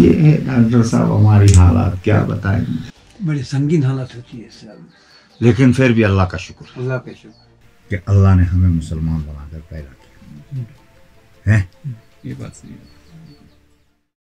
یہ ہے ڈاکٹر صاحب ہماری حالات کیا بتائیں؟ بڑی سنگین حالت ہوتی ہے اس لیکن پھر بھی اللہ کا شکر۔ اللہ کا شکر۔ کہ اللہ نے ہمیں مسلمان بنا کر پیدا کیا۔ یہ بات صحیح ہے۔